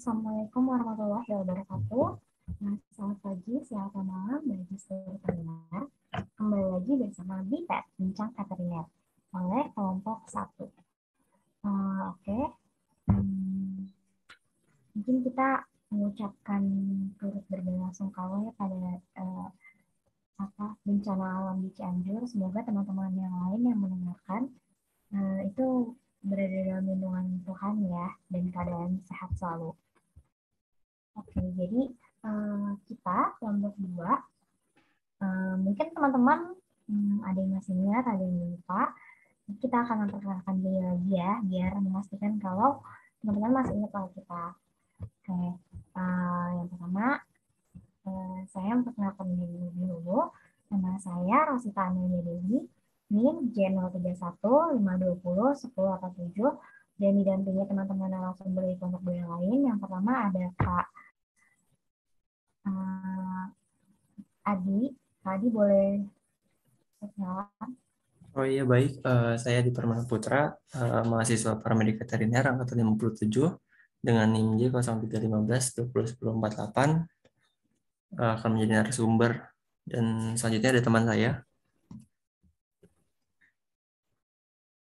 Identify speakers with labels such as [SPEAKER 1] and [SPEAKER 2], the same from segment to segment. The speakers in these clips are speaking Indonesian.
[SPEAKER 1] Assalamualaikum warahmatullahi wabarakatuh. Nah, selamat pagi, selamat malam bagi seluruh pendengar. Kembali lagi bersama BIPET, Bincang Veteriner, oleh kelompok 1. Uh, Oke, okay. hmm, mungkin kita mengucapkan turut berbelasungkawa ya pada uh, apa bencana alam di Cianjur. Semoga teman-teman yang lain yang mendengarkan uh, itu berada dalam lindungan Tuhan ya dan keadaan sehat selalu. Oke, jadi uh, kita kelompok dua, uh, mungkin teman-teman um, ada yang masih ingat, ada yang lupa. Kita akan memperkenalkan diri lagi ya, biar memastikan kalau teman-teman masih ingat kalau kita. Oke, uh, yang pertama, uh, saya memperkenalkan diri dulu. Nama saya Rosita Amelia Dewi, NIM J031 520 1087 dan didampingi teman-teman narasumber dari kelompok yang lain. Yang pertama ada Kak Adi. Adi boleh perkenalan?
[SPEAKER 2] Oh iya baik, uh, saya di Permana Putra, uh, mahasiswa paramedik veteriner angkatan 57 dengan NIM J 0315 20148 uh, akan menjadi narasumber dan selanjutnya ada teman saya.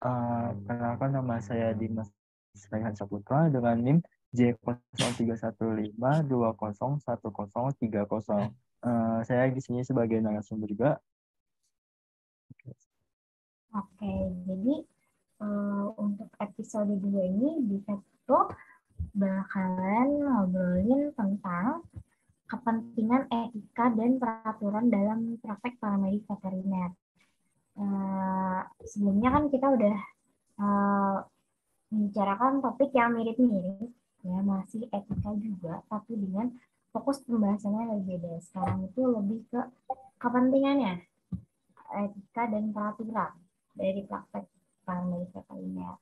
[SPEAKER 3] Uh, perkenalkan nama saya Dimas Raihan Saputra dengan NIM J031520103030. Uh, saya di sini sebagai narasumber juga.
[SPEAKER 1] Oke, jadi uh, untuk episode 2 ini bisa tuh bakalan ngobrolin tentang kepentingan etika dan peraturan dalam praktek paramedik veteriner. Uh, sebelumnya kan kita udah uh, membicarakan topik yang mirip-mirip ya masih etika juga tapi dengan fokus pembahasannya lebih beda. Sekarang itu lebih ke kepentingannya etika dan peraturan dari praktek paramedik veteriner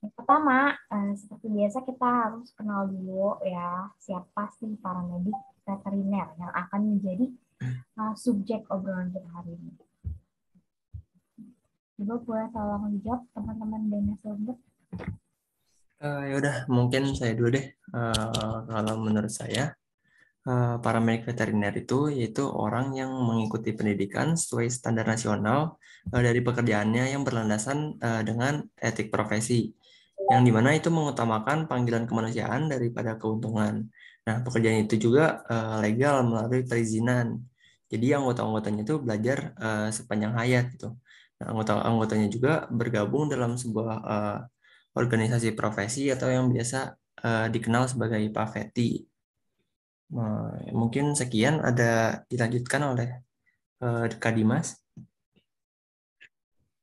[SPEAKER 1] yang pertama eh, seperti biasa kita harus kenal dulu ya siapa sih paramedik veteriner yang akan menjadi uh, subjek obrolan kita hari ini. Coba boleh tolong dijawab teman-teman dan sumber?
[SPEAKER 2] Uh, ya udah, mungkin saya dulu deh. Uh, kalau menurut saya, uh, paramedik veteriner itu yaitu orang yang mengikuti pendidikan sesuai standar nasional uh, dari pekerjaannya yang berlandasan uh, dengan etik profesi, yang di mana itu mengutamakan panggilan kemanusiaan daripada keuntungan. Nah, pekerjaan itu juga legal melalui perizinan. Jadi anggota-anggotanya itu belajar sepanjang hayat gitu. Nah, anggota-anggotanya juga bergabung dalam sebuah organisasi profesi atau yang biasa dikenal sebagai PAVETI. Uh, mungkin sekian ada dilanjutkan oleh uh, Kak Dimas.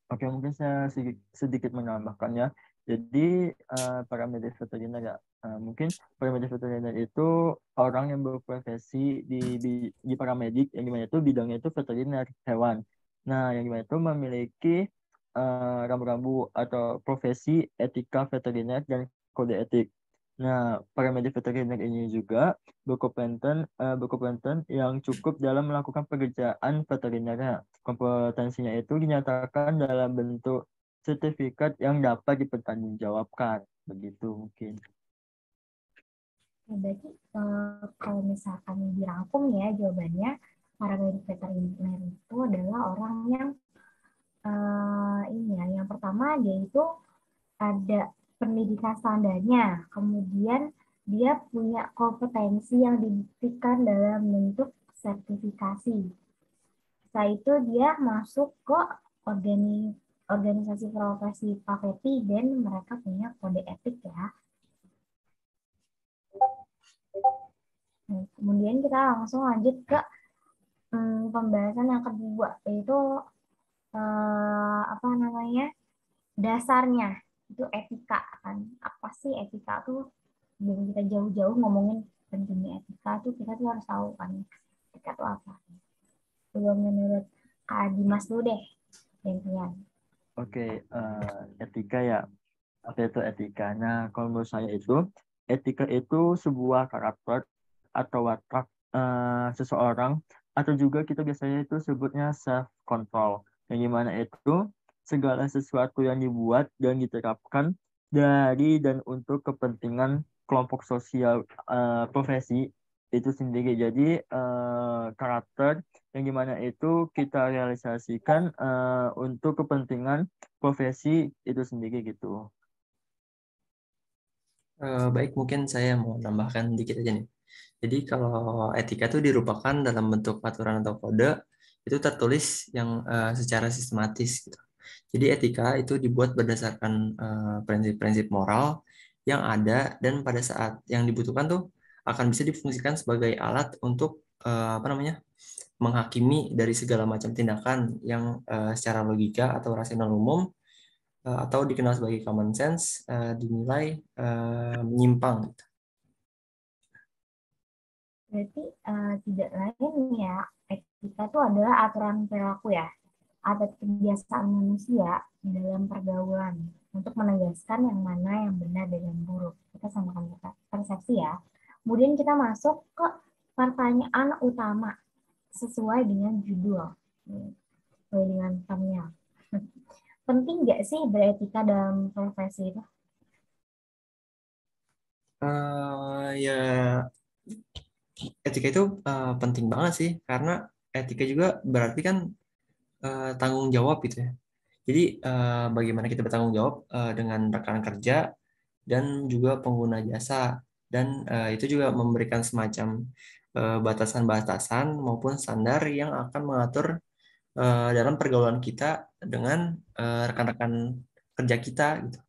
[SPEAKER 3] Oke, mungkin saya sedikit menambahkan ya. Jadi uh, para medis veteriner ya, uh, mungkin para medis veteriner itu orang yang berprofesi di, di, di paramedik, yang di mana itu bidangnya itu veteriner hewan. Nah, yang di mana itu memiliki uh, rambu-rambu atau profesi etika veteriner dan kode etik. Nah, para medis veteriner ini juga berkompeten uh, berkompeten yang cukup dalam melakukan pekerjaan veterinernya. Kompetensinya itu dinyatakan dalam bentuk sertifikat yang dapat dipertanggungjawabkan. Begitu mungkin.
[SPEAKER 1] Berarti uh, kalau misalkan dirangkum ya jawabannya, para medis veteriner itu adalah orang yang uh, ini ya. Yang pertama dia itu ada pendidikan standarnya, kemudian dia punya kompetensi yang dibuktikan dalam bentuk sertifikasi. Setelah itu dia masuk ke organi organisasi profesi PAVETI dan mereka punya kode etik ya. Nah, kemudian kita langsung lanjut ke hmm, pembahasan yang kedua, yaitu eh, apa namanya dasarnya itu etika kan. Apa sih etika tuh? Sebelum kita jauh-jauh ngomongin pentingnya etika tuh kita tuh harus tahu kan etika itu apa. Coba menurut Kak Dimas dulu deh gantian
[SPEAKER 3] oke okay, uh, eh, etika ya. Apa itu etika nah kalau menurut saya itu etika itu sebuah karakter atau watak uh, seseorang atau juga kita biasanya itu sebutnya self control yang gimana itu segala sesuatu yang dibuat dan diterapkan dari dan untuk kepentingan kelompok sosial uh, profesi itu sendiri. Jadi uh, karakter yang di mana itu kita realisasikan uh, untuk kepentingan profesi itu sendiri gitu.
[SPEAKER 2] Uh, baik, mungkin saya mau tambahkan dikit aja nih. Jadi kalau etika itu dirupakan dalam bentuk aturan atau kode itu tertulis yang uh, secara sistematis gitu. Jadi etika itu dibuat berdasarkan prinsip-prinsip uh, moral yang ada dan pada saat yang dibutuhkan tuh akan bisa difungsikan sebagai alat untuk uh, apa namanya menghakimi dari segala macam tindakan yang uh, secara logika atau rasional umum uh, atau dikenal sebagai common sense uh, dinilai uh, menyimpang.
[SPEAKER 1] Berarti uh, tidak lain ya etika itu adalah aturan perilaku ya atau kebiasaan manusia dalam pergaulan untuk menegaskan yang mana yang benar dan yang buruk. Kita samakan persepsi ya. Kemudian kita masuk ke pertanyaan utama sesuai dengan judul, sesuai dengan thumbnail. Penting nggak sih beretika dalam profesi itu?
[SPEAKER 2] Uh, ya etika itu uh, penting banget sih karena etika juga berarti kan uh, tanggung jawab gitu ya. Jadi uh, bagaimana kita bertanggung jawab uh, dengan rekan kerja dan juga pengguna jasa dan uh, itu juga memberikan semacam eh, batasan-batasan uh, maupun standar yang akan mengatur uh, dalam pergaulan kita dengan rekan-rekan kerja kita gitu.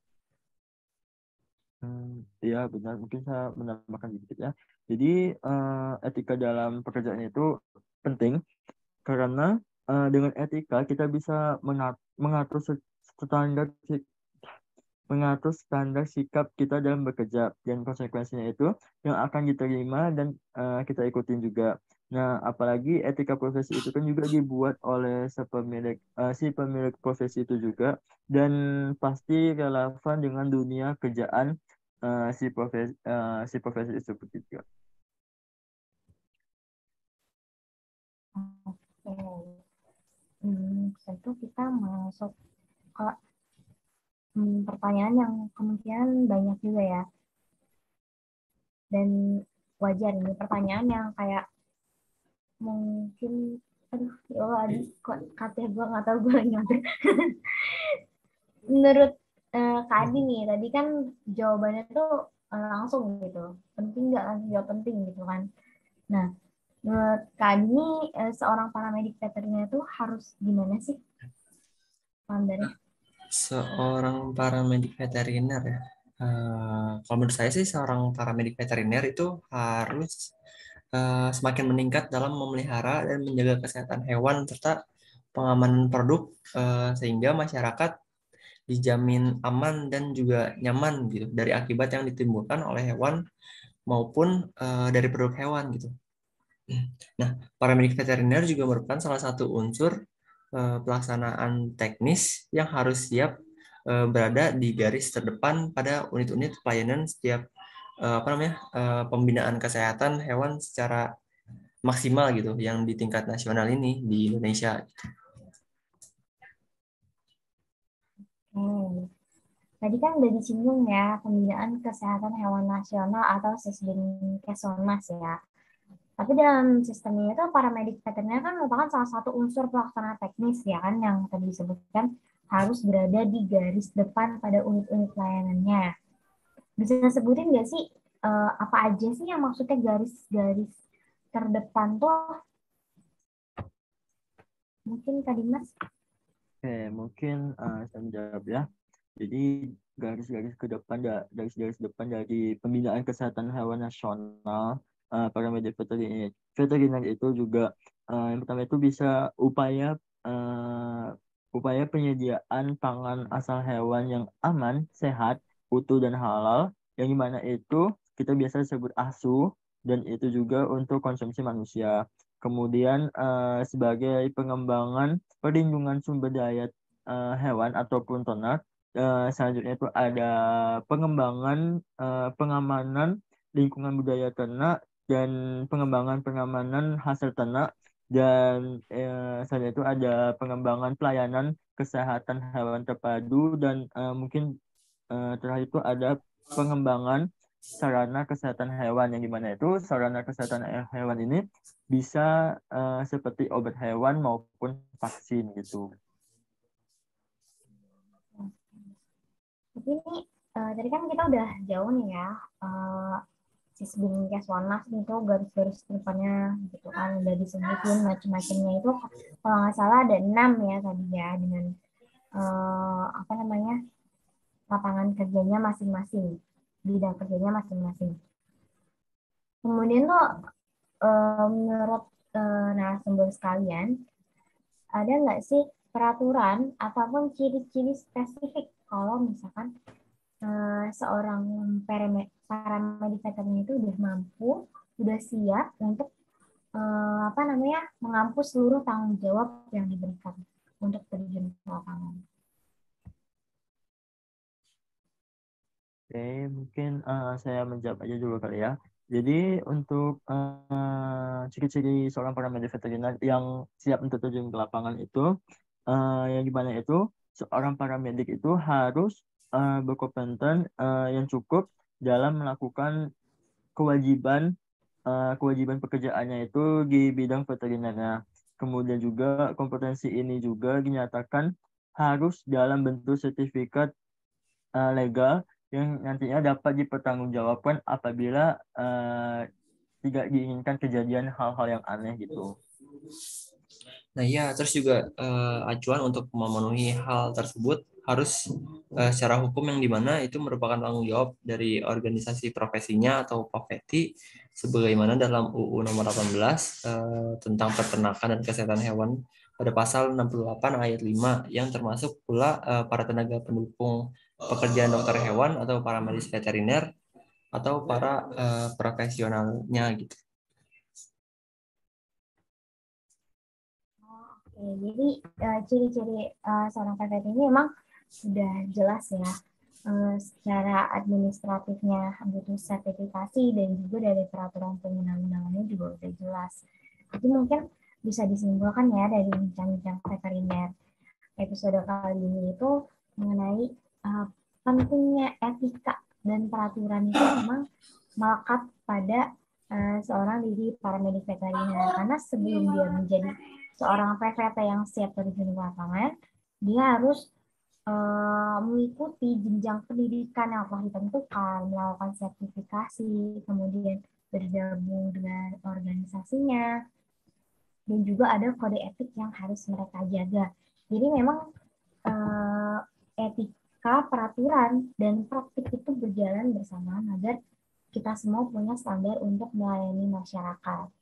[SPEAKER 3] Hmm, iya benar, mungkin saya menambahkan sedikit ya. Jadi etika dalam pekerjaan itu penting karena uh, dengan etika kita bisa mengatur standar mengatur standar sikap kita dalam bekerja dan konsekuensinya itu yang akan diterima dan uh, kita ikutin juga. Nah, apalagi etika profesi itu kan juga dibuat oleh si pemilik uh, si pemilik profesi itu juga dan pasti relevan dengan dunia kerjaan uh, si profesi uh, si profesi itu juga.
[SPEAKER 1] Masuk ke hmm, pertanyaan yang kemungkinan banyak juga ya. Dan wajar ini pertanyaan yang kayak mungkin aduh ya Allah adik kok katanya gue nggak tahu gue lagi menurut uh, Kak Adi nih tadi kan jawabannya tuh uh, langsung gitu. Penting nggak langsung jawab penting gitu kan. Nah menurut Kak Adi nih uh, seorang paramedik veteriner itu harus gimana sih standarnya
[SPEAKER 2] seorang paramedik veteriner ya. Uh, kalau menurut saya sih seorang paramedik veteriner itu harus uh, semakin meningkat dalam memelihara dan menjaga kesehatan hewan serta pengamanan produk uh, sehingga masyarakat dijamin aman dan juga nyaman gitu dari akibat yang ditimbulkan oleh hewan maupun uh, dari produk hewan gitu. Nah, paramedik veteriner juga merupakan salah satu unsur pelaksanaan teknis yang harus siap eh, berada di garis terdepan pada unit-unit pelayanan setiap eh, apa namanya pembinaan kesehatan hewan secara maksimal gitu yang di tingkat nasional ini di Indonesia.
[SPEAKER 1] Hmm. Tadi kan udah disinggung ya pembinaan kesehatan hewan nasional atau Sesdin Kesonas ya. Tapi dalam sistem ini tuh paramedik veteriner kan merupakan salah satu unsur pelaksana teknis ya kan yang tadi disebutkan harus berada di garis depan pada unit-unit layanannya. Bisa sebutin nggak sih uh, apa aja sih yang maksudnya garis-garis terdepan tuh? Mungkin tadi Mas?
[SPEAKER 3] Oke, mungkin uh, saya menjawab ya. Jadi garis-garis ke depan, garis-garis depan dari pembinaan kesehatan hewan nasional uh, para media veteriner. Veteriner itu juga uh, yang pertama itu bisa upaya uh, upaya penyediaan pangan asal hewan yang aman, sehat, utuh dan halal, yang di mana itu kita biasa sebut asu dan itu juga untuk konsumsi manusia. Kemudian uh, sebagai pengembangan perlindungan sumber daya uh, hewan ataupun ternak, uh, selanjutnya itu ada pengembangan uh, pengamanan lingkungan budaya ternak dan pengembangan pengamanan hasil ternak dan eh, selain itu ada pengembangan pelayanan kesehatan hewan terpadu dan eh, mungkin eh, terakhir itu ada pengembangan sarana kesehatan hewan yang di mana itu sarana kesehatan hewan ini bisa uh, seperti obat hewan maupun vaksin gitu.
[SPEAKER 1] Tapi ini uh, tadi kan kita udah jauh nih ya uh, sisbing keswanas itu garis-garis depannya gitu kan udah disebutin macam-macamnya. Itu kalau nggak salah ada enam ya tadi ya dengan uh, apa namanya lapangan kerjanya masing-masing bidang kerjanya masing-masing. Kemudian tuh uh, menurut uh, narasumber sekalian ada nggak sih peraturan ataupun ciri-ciri spesifik? Kalau misalkan uh, seorang paramedic veteran itu udah mampu, udah siap untuk uh, apa namanya mengampu seluruh tanggung jawab yang diberikan untuk terjun ke lapangan.
[SPEAKER 3] Oke, mungkin uh, saya menjawab aja dulu kali ya. Jadi untuk ciri-ciri uh, seorang paramedic veteriner yang siap untuk terjun ke lapangan itu, uh, yang gimana itu seorang paramedik itu harus uh, berkompeten uh, yang cukup dalam melakukan kewajiban uh, kewajiban pekerjaannya itu di bidang veterinernya. Kemudian juga kompetensi ini juga dinyatakan harus dalam bentuk sertifikat uh, legal yang nantinya dapat dipertanggungjawabkan apabila uh, tidak diinginkan kejadian hal-hal yang aneh gitu.
[SPEAKER 2] Nah ya, terus juga uh, acuan untuk memenuhi hal tersebut harus uh, secara hukum yang di mana itu merupakan tanggung jawab dari organisasi profesinya atau POVETI sebagaimana dalam UU nomor 18 uh, eh, tentang peternakan dan kesehatan hewan pada pasal 68 ayat 5 yang termasuk pula uh, para tenaga pendukung pekerjaan dokter hewan atau para medis veteriner atau para uh, profesionalnya gitu.
[SPEAKER 1] Oke, jadi ciri-ciri uh, seorang PVT ini memang sudah jelas ya uh, secara administratifnya butuh sertifikasi dan juga dari peraturan perundang-undangannya juga sudah jelas. Itu mungkin bisa disimpulkan ya dari bincang-bincang veteriner. Episode kali ini itu mengenai uh, pentingnya etika dan peraturan itu memang melekat pada uh, seorang diri paramedik veteriner karena sebelum dia menjadi seorang PVT yang siap terjun ke lapangan, dia harus mengikuti jenjang pendidikan yang telah ditentukan, melakukan sertifikasi, kemudian bergabung dengan organisasinya, dan juga ada kode etik yang harus mereka jaga. Jadi memang uh, etika, peraturan, dan praktik itu berjalan bersama agar kita semua punya standar untuk melayani masyarakat.